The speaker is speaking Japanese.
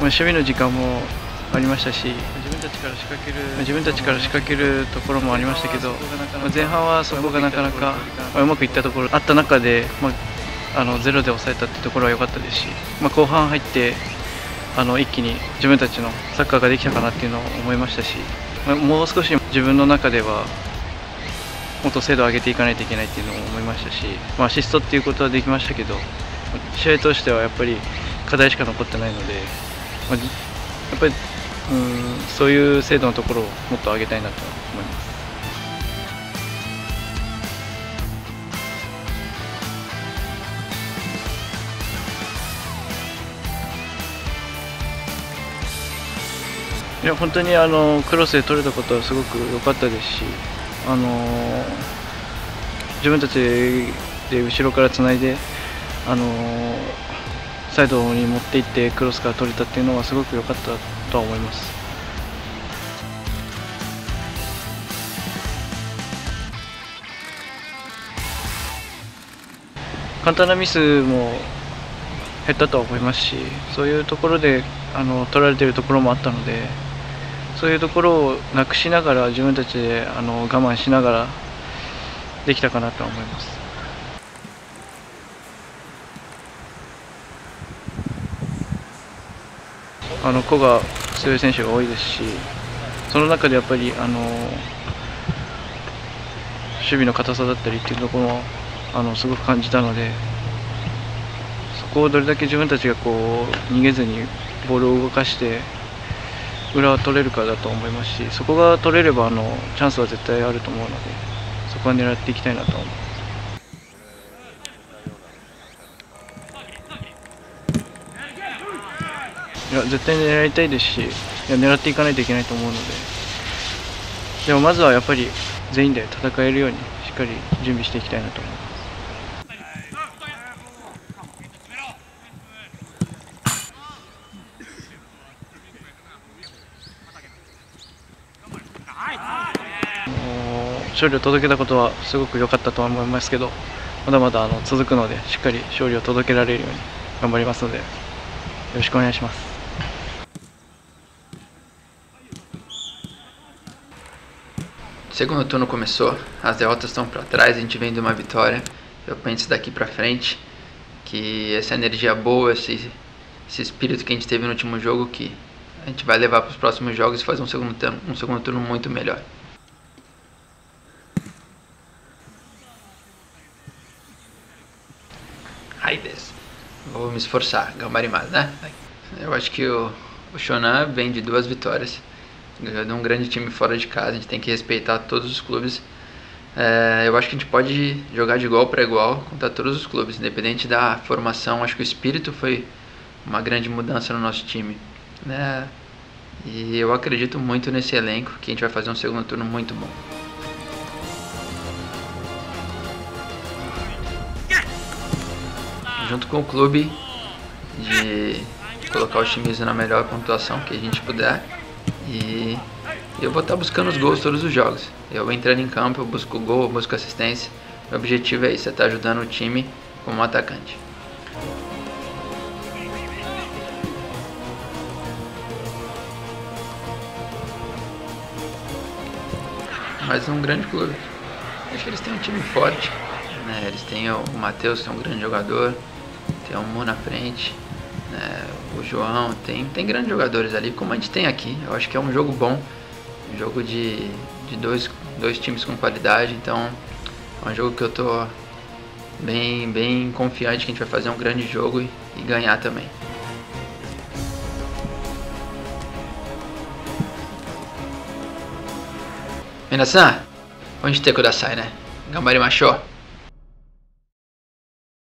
守備の時間もありましたし自分たちから仕掛ける自分たちから仕掛けるところもありましたけど前半はそこがなかなかうまくいったところあった中で、まあ、あのゼロで抑えたってところは良かったですし、まあ、後半入ってあの一気に自分たちのサッカーができたかなっていうのを思いましたし、まあ、もう少し自分の中ではもっと精度を上げていかないといけないっていうのを思いましたし、まあ、アシストっていうことはできましたけど試合通してはやっぱり課題しか残ってないので、まあ、やっぱりうんそういう精度のところをもっと上げたいなと思います。いや本当にあのクロスで取れたことはすごく良かったですし、あの自分たちで後ろからつないで、あのサイドに持っていってクロスから取れたっていうのはすごく良かったとは思います。簡単なミスも減ったとは思いますしそういうところであの取られているところもあったのでそういうところをなくしながら自分たちであの我慢しながらできたかなと思います。あの個が強い選手が多いですしその中でやっぱりあの守備の硬さだったりっていうところもあのすごく感じたのでそこをどれだけ自分たちがこう逃げずにボールを動かして裏は取れるかだと思いますしそこが取れればあのチャンスは絶対あると思うのでそこは狙っていきたいなと思います。いや絶対狙いたいですしいや狙っていかないといけないと思うのででもまずはやっぱり全員で戦えるようにしっかり準備していきたいなと思います。勝利を届けたことはすごく良かったと思いますけどまだまだあの続くのでしっかり勝利を届けられるように頑張りますのでよろしくお願いします。Segundo turno começou, as derrotas estão para trás, a gente vem de uma vitória. Eu penso daqui para frente que essa energia boa, esse, esse espírito que a gente teve no último jogo, que a gente vai levar para os próximos jogos e fazer um segundo, turno, um segundo turno muito melhor. Raides. Vou me esforçar, gambari mais, né? Eu acho que o, o Shonan vem de duas vitórias. De um grande time fora de casa, a gente tem que respeitar todos os clubes. É, eu acho que a gente pode jogar de igual para igual contra todos os clubes, independente da formação. Acho que o espírito foi uma grande mudança no nosso time. Né? E eu acredito muito nesse elenco, que a gente vai fazer um segundo turno muito bom. Junto com o clube, de colocar o Shimizu na melhor pontuação que a gente puder e eu vou estar buscando os gols todos os jogos. Eu entrando em campo, eu busco gol, eu busco assistência. Meu objetivo é isso, é estar ajudando o time como atacante. Mas um grande clube. Acho que eles têm um time forte. Né? Eles têm o Matheus, que é um grande jogador. Tem o Mo na frente né, o João, tem, tem grandes jogadores ali, como a gente tem aqui. Eu acho que é um jogo bom, um jogo de, de dois, dois times com qualidade, então é um jogo que eu tô bem, bem confiante que a gente vai fazer um grande jogo e, e ganhar também. Minasan, onde tem Kudasai, né? Gambari Machou.